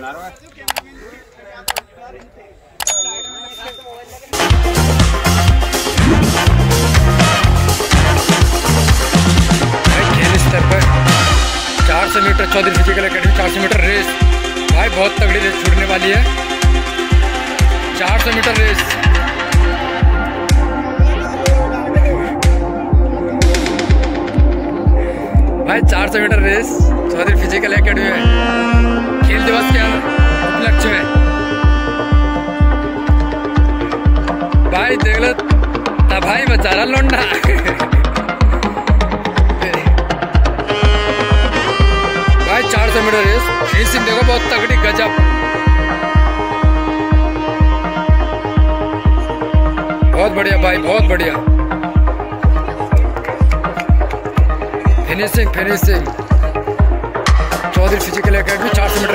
स्तर पर चार सौ मीटर चौधरी फ़िज़िकल अकेडमी चार सौ मीटर रेस भाई बहुत तगड़ी रेस छूटने वाली है चार सौ मीटर रेस भाई चार सौ metre race Chaudhary physical academy में। खेल दिवस के उपलक्ष्य में भाई देख लो भाई बेचारा लौंडा। भाई चार सौ मीटर रेस फिनिशिंग देखो बहुत तगड़ी गजब। बहुत बढ़िया भाई, बहुत बढ़िया। Finishing finishing Chaudhary physical academy, चार सौ मीटर